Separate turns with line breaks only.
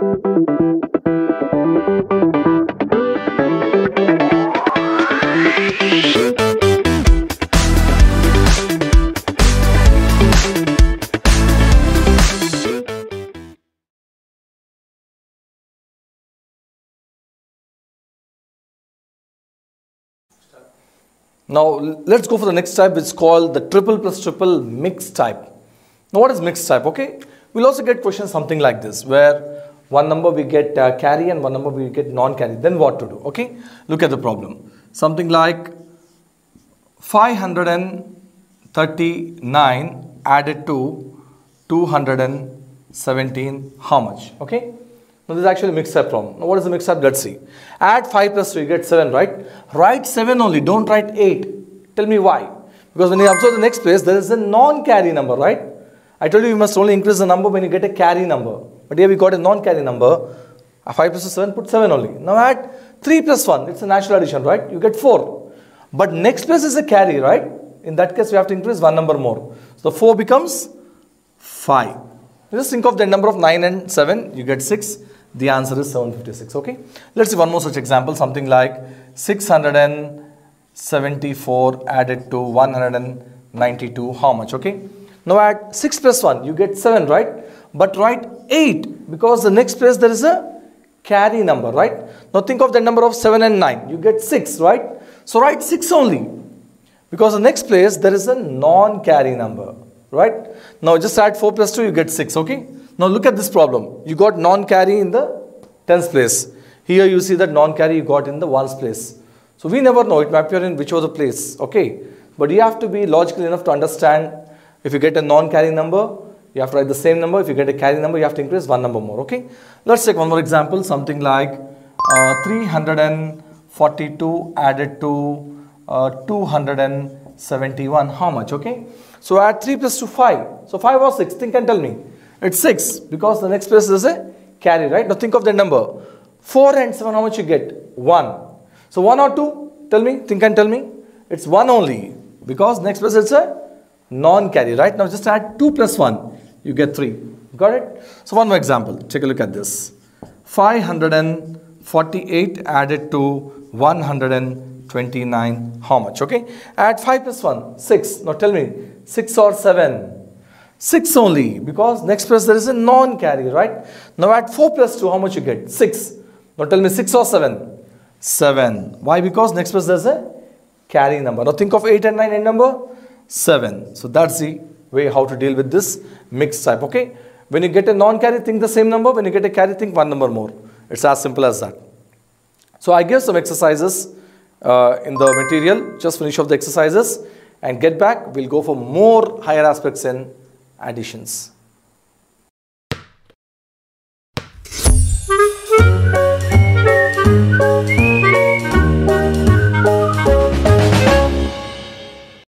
Now let's go for the next type which is called the triple plus triple mixed type. Now what is mixed type? Okay, we'll also get questions something like this where one number we get uh, carry and one number we get non-carry. Then what to do? Okay, look at the problem. Something like 539 added to 217 how much? Okay. Now this is actually a type problem. Now what is the type? Let's see. Add 5 plus 3, you get 7, right? Write 7 only, don't write 8. Tell me why. Because when you observe the next place, there is a non-carry number, right? I told you you must only increase the number when you get a carry number. But here we got a non-carry number. 5 plus 7, put 7 only. Now add 3 plus 1, it's a natural addition, right? You get 4. But next place is a carry, right? In that case, we have to increase one number more. So 4 becomes 5. Just think of the number of 9 and 7, you get 6. The answer is 756. Okay. Let's see one more such example. Something like 674 added to 192. How much? Okay. Now add 6 plus 1. You get 7, right? But write 8 because the next place there is a carry number, right? Now think of the number of 7 and 9. You get 6, right? So write 6 only because the next place there is a non-carry number, right? Now just add 4 plus 2. You get 6. Okay. Now look at this problem. You got non-carry in the tens place. Here you see that non-carry you got in the ones place. So we never know. It may appear in which other place. Okay. But you have to be logical enough to understand if you get a non-carry number, you have to write the same number. If you get a carry number, you have to increase one number more. Okay. Let's take one more example. Something like uh, 342 added to uh, 271. How much? Okay. So add 3 plus 2, 5. So 5 or 6. Think and tell me. It's 6 because the next place is a carry, right? Now think of the number. 4 and 7, how much you get? 1. So 1 or 2? Tell me, think and tell me. It's 1 only because next place it's a non-carry, right? Now just add 2 plus 1, you get 3. Got it? So one more example. Take a look at this. 548 added to 129, how much? Okay? Add 5 plus 1, 6. Now tell me, 6 or 7? 6 only because next place there is a non-carry, right? Now add 4 plus 2, how much you get? 6. Now tell me 6 or 7? 7. Why? Because next place there is a carry number. Now think of 8 and 9 end number? 7. So that's the way how to deal with this mixed type, okay? When you get a non-carry, think the same number. When you get a carry, think one number more. It's as simple as that. So I give some exercises uh, in the material. Just finish off the exercises and get back. We'll go for more higher aspects in additions.